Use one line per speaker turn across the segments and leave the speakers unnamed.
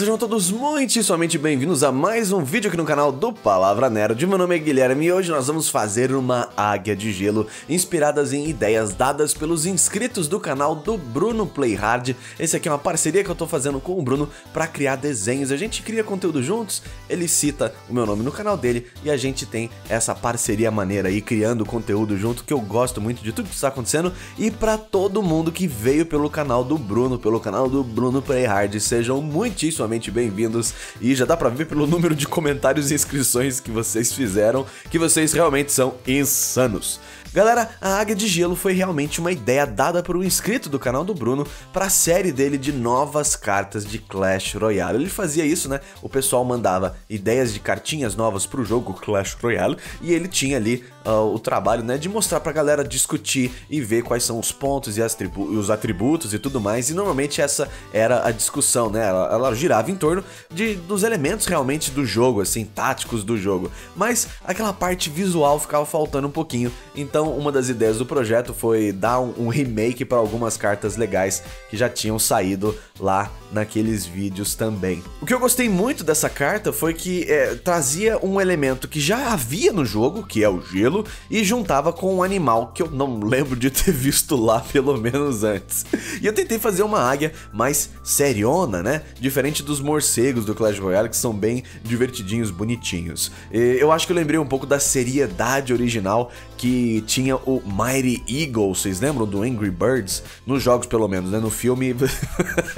sejam todos muitíssimamente bem-vindos a mais um vídeo aqui no canal do Palavra Nerd. Meu nome é Guilherme e hoje nós vamos fazer uma águia de gelo inspiradas em ideias dadas pelos inscritos do canal do Bruno Playhard. Esse aqui é uma parceria que eu tô fazendo com o Bruno para criar desenhos. A gente cria conteúdo juntos, ele cita o meu nome no canal dele e a gente tem essa parceria maneira aí criando conteúdo junto que eu gosto muito de tudo que está acontecendo e para todo mundo que veio pelo canal do Bruno, pelo canal do Bruno Playhard, sejam muitíssimo muitíssimamente bem-vindos e já dá pra ver pelo número de comentários e inscrições que vocês fizeram que vocês realmente são insanos. Galera, a Águia de Gelo foi realmente uma ideia dada por um inscrito do canal do Bruno para a série dele de novas cartas de Clash Royale. Ele fazia isso, né? O pessoal mandava ideias de cartinhas novas para o jogo Clash Royale e ele tinha ali uh, o trabalho, né, de mostrar para a galera discutir e ver quais são os pontos e os atributos e tudo mais. E normalmente essa era a discussão, né? Ela, ela girava em torno de, dos elementos realmente do jogo, assim, táticos do jogo. Mas aquela parte visual ficava faltando um pouquinho. Então então, uma das ideias do projeto foi dar um, um remake para algumas cartas legais que já tinham saído lá naqueles vídeos também. O que eu gostei muito dessa carta foi que é, trazia um elemento que já havia no jogo, que é o gelo, e juntava com um animal que eu não lembro de ter visto lá pelo menos antes. E eu tentei fazer uma águia mais seriona, né? Diferente dos morcegos do Clash Royale, que são bem divertidinhos, bonitinhos. E eu acho que eu lembrei um pouco da seriedade original que tinha o Mighty Eagle, vocês lembram do Angry Birds? Nos jogos, pelo menos, né? No filme.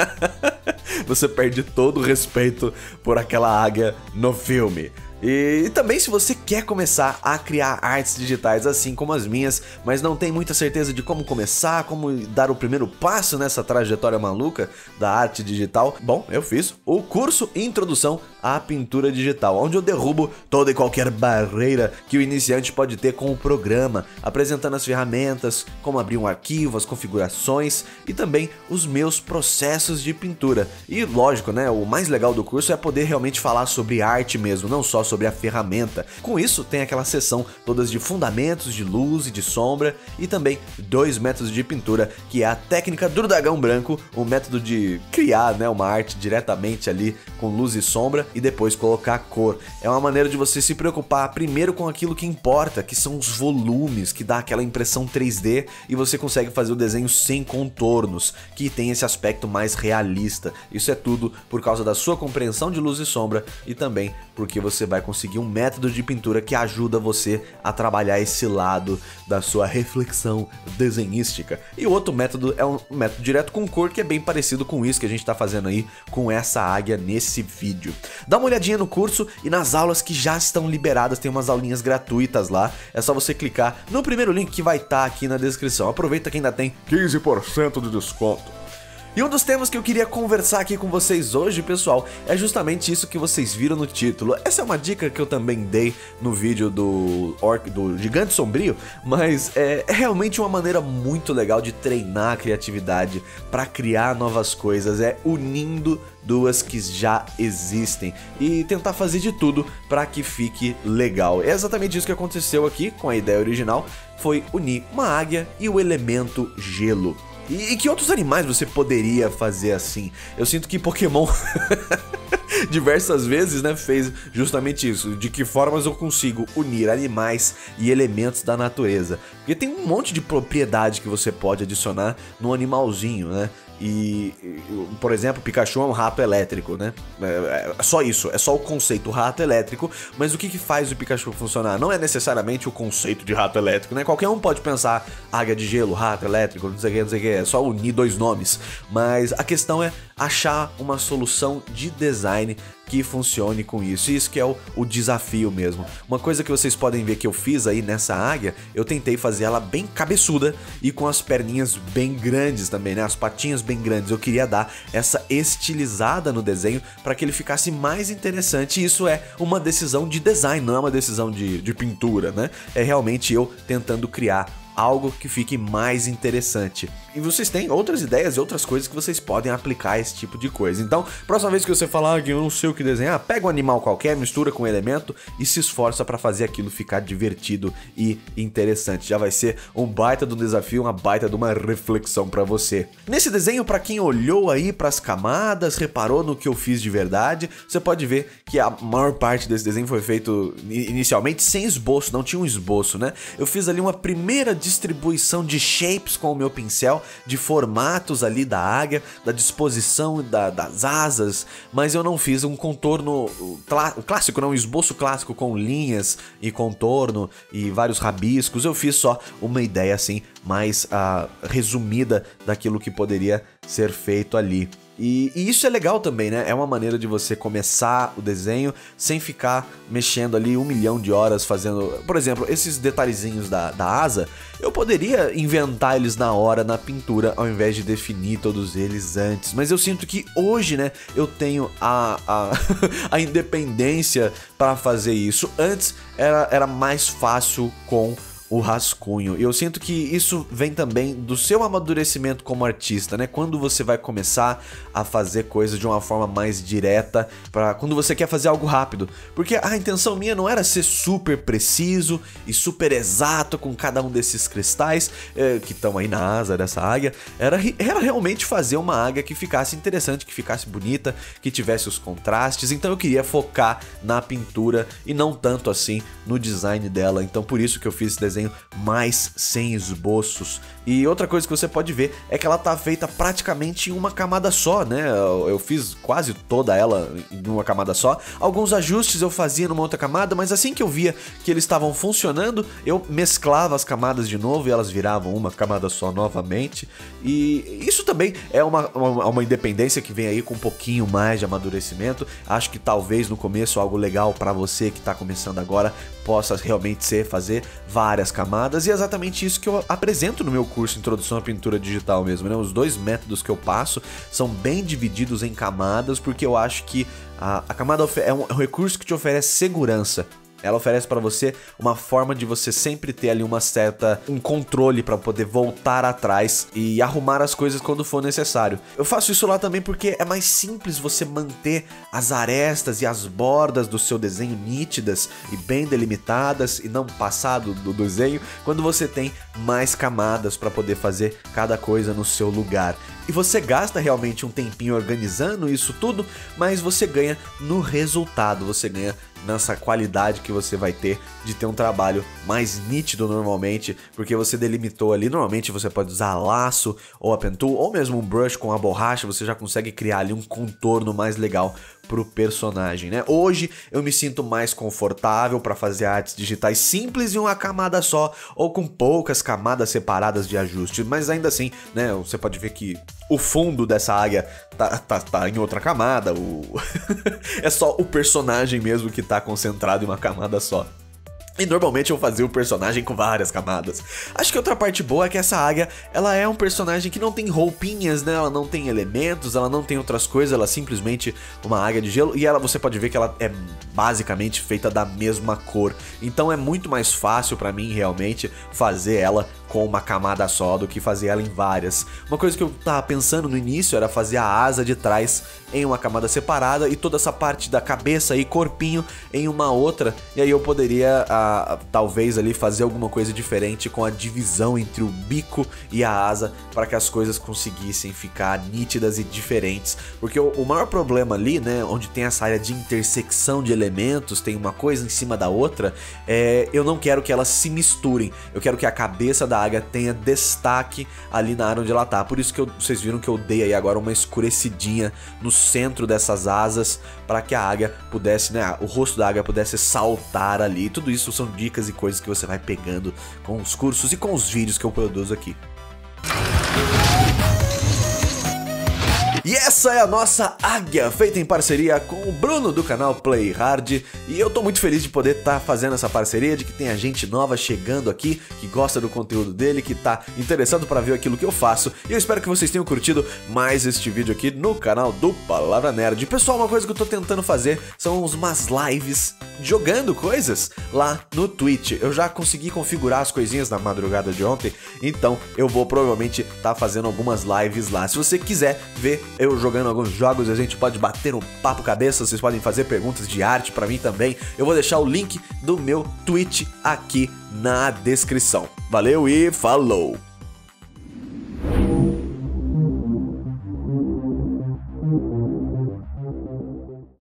você perde todo o respeito por aquela águia no filme. E, e, também se você quer começar a criar artes digitais assim como as minhas, mas não tem muita certeza de como começar, como dar o primeiro passo nessa trajetória maluca da arte digital, bom, eu fiz o curso Introdução à Pintura Digital, onde eu derrubo toda e qualquer barreira que o iniciante pode ter com o programa, apresentando as ferramentas, como abrir um arquivo, as configurações e também os meus processos de pintura. E lógico, né, o mais legal do curso é poder realmente falar sobre arte mesmo, não só sobre a ferramenta. Com isso, tem aquela seção todas de fundamentos de luz e de sombra e também dois métodos de pintura, que é a técnica do dragão branco, o método de criar né, uma arte diretamente ali com luz e sombra e depois colocar cor. É uma maneira de você se preocupar primeiro com aquilo que importa, que são os volumes, que dá aquela impressão 3D e você consegue fazer o desenho sem contornos, que tem esse aspecto mais realista. Isso é tudo por causa da sua compreensão de luz e sombra e também porque você vai conseguir um método de pintura que ajuda você a trabalhar esse lado da sua reflexão desenhística. E o outro método é um método direto com cor que é bem parecido com isso que a gente está fazendo aí com essa águia nesse vídeo. Dá uma olhadinha no curso e nas aulas que já estão liberadas, tem umas aulinhas gratuitas lá. É só você clicar no primeiro link que vai estar tá aqui na descrição. Aproveita que ainda tem 15% de desconto. E um dos temas que eu queria conversar aqui com vocês hoje, pessoal, é justamente isso que vocês viram no título. Essa é uma dica que eu também dei no vídeo do Orc, do Gigante Sombrio, mas é, é realmente uma maneira muito legal de treinar a criatividade para criar novas coisas, é unindo duas que já existem e tentar fazer de tudo para que fique legal. É exatamente isso que aconteceu aqui com a ideia original, foi unir uma águia e o elemento gelo. E, e que outros animais você poderia fazer assim? Eu sinto que Pokémon diversas vezes, né, fez justamente isso. De que formas eu consigo unir animais e elementos da natureza? Porque tem um monte de propriedade que você pode adicionar no animalzinho, né? E, por exemplo, Pikachu é um rato elétrico, né? É, é, só isso, é só o conceito rato elétrico, mas o que, que faz o Pikachu funcionar? Não é necessariamente o conceito de rato elétrico, né? Qualquer um pode pensar águia de gelo, rato elétrico, não sei o que, não sei o que, é só unir dois nomes. Mas a questão é achar uma solução de design que funcione com isso. Isso que é o, o, desafio mesmo. Uma coisa que vocês podem ver que eu fiz aí nessa águia, eu tentei fazer ela bem cabeçuda e com as perninhas bem grandes também, né? As patinhas bem grandes. Eu queria dar essa estilizada no desenho para que ele ficasse mais interessante. Isso é uma decisão de design, não é uma decisão de, de pintura, né? É realmente eu tentando criar algo que fique mais interessante. E vocês têm outras ideias e outras coisas que vocês podem aplicar esse tipo de coisa. Então, próxima vez que você falar ah, que eu não sei o que desenhar, pega um animal qualquer, mistura com um elemento e se esforça para fazer aquilo ficar divertido e interessante. Já vai ser um baita do desafio, uma baita de uma reflexão para você. Nesse desenho, para quem olhou aí para as camadas, reparou no que eu fiz de verdade, você pode ver que a maior parte desse desenho foi feito inicialmente sem esboço, não tinha um esboço, né? Eu fiz ali uma primeira distribuição de shapes com o meu pincel, de formatos ali da águia, da disposição da, das asas, mas eu não fiz um contorno clássico, não, um esboço clássico com linhas e contorno e vários rabiscos. Eu fiz só uma ideia assim mais uh, resumida daquilo que poderia ser feito ali. E, e, isso é legal também, né? É uma maneira de você começar o desenho sem ficar mexendo ali um milhão de horas fazendo. Por exemplo, esses detalhezinhos da, da asa, eu poderia inventar eles na hora, na pintura, ao invés de definir todos eles antes. Mas eu sinto que hoje, né, eu tenho a, a, a independência para fazer isso. Antes era, era mais fácil com o rascunho. E eu sinto que isso vem também do seu amadurecimento como artista, né? Quando você vai começar a fazer coisas de uma forma mais direta, para quando você quer fazer algo rápido. Porque a intenção minha não era ser super preciso e super exato com cada um desses cristais eh, que estão aí na asa dessa águia. Era, era realmente fazer uma águia que ficasse interessante, que ficasse bonita, que tivesse os contrastes. Então eu queria focar na pintura e não tanto assim no design dela. Então por isso que eu fiz esse desenho desenho, mas sem esboços. E outra coisa que você pode ver é que ela tá feita praticamente em uma camada só, né? Eu fiz quase toda ela em uma camada só. Alguns ajustes eu fazia numa outra camada, mas assim que eu via que eles estavam funcionando, eu mesclava as camadas de novo e elas viravam uma camada só novamente. E isso também é uma, uma, uma independência que vem aí com um pouquinho mais de amadurecimento. Acho que talvez no começo algo legal para você que tá começando agora possa realmente ser fazer várias camadas e é exatamente isso que eu apresento no meu curso Introdução à Pintura Digital mesmo, né? Os dois métodos que eu passo são bem divididos em camadas porque eu acho que a, a camada é um, é um recurso que te oferece segurança ela oferece para você uma forma de você sempre ter ali uma certa um controle para poder voltar atrás e arrumar as coisas quando for necessário. Eu faço isso lá também porque é mais simples você manter as arestas e as bordas do seu desenho nítidas e bem delimitadas e não passado do desenho quando você tem mais camadas para poder fazer cada coisa no seu lugar. E você gasta realmente um tempinho organizando isso tudo, mas você ganha no resultado, você ganha nessa qualidade que você vai ter de ter um trabalho mais nítido normalmente, porque você delimitou ali. Normalmente você pode usar laço ou a pentul ou mesmo um brush com a borracha, você já consegue criar ali um contorno mais legal pro personagem, né? Hoje eu me sinto mais confortável para fazer artes digitais simples em uma camada só ou com poucas camadas separadas de ajuste, mas ainda assim, né? Você pode ver que o fundo dessa águia tá, tá, tá em outra camada, o... é só o personagem mesmo que tá concentrado em uma camada só. E normalmente eu fazia o personagem com várias camadas. Acho que outra parte boa é que essa águia, ela é um personagem que não tem roupinhas, né? Ela não tem elementos, ela não tem outras coisas, ela é simplesmente uma águia de gelo. E ela, você pode ver que ela é basicamente feita da mesma cor. Então é muito mais fácil para mim realmente fazer ela com uma camada só do que fazer ela em várias. Uma coisa que eu tava pensando no início era fazer a asa de trás em uma camada separada e toda essa parte da cabeça e corpinho em uma outra. E aí eu poderia, talvez, ali fazer alguma coisa diferente com a divisão entre o bico e a asa para que as coisas conseguissem ficar nítidas e diferentes. Porque o, o maior problema ali, né, onde tem essa área de intersecção de elementos, tem uma coisa em cima da outra, é eu não quero que elas se misturem. Eu quero que a cabeça da águia tenha destaque ali na área onde ela tá. Por isso que eu, vocês viram que eu dei aí agora uma escurecidinha no centro dessas asas para que a águia pudesse, né, o rosto da águia pudesse saltar ali. Tudo isso são dicas e coisas que você vai pegando com os cursos e com os vídeos que eu produzo aqui. E essa é a nossa águia, feita em parceria com o Bruno do canal Play Hard. E eu tô muito feliz de poder estar tá fazendo essa parceria, de que tem a gente nova chegando aqui, que gosta do conteúdo dele, que tá interessado para ver aquilo que eu faço. E eu espero que vocês tenham curtido mais este vídeo aqui no canal do Palavra Nerd. Pessoal, uma coisa que eu tô tentando fazer são umas lives jogando coisas lá no Twitch. Eu já consegui configurar as coisinhas na madrugada de ontem, então eu vou provavelmente estar tá fazendo algumas lives lá. Se você quiser ver eu jogando alguns jogos, a gente pode bater um papo cabeça, vocês podem fazer perguntas de arte para mim também. Eu vou deixar o link do meu Twitch aqui na descrição. Valeu e falou!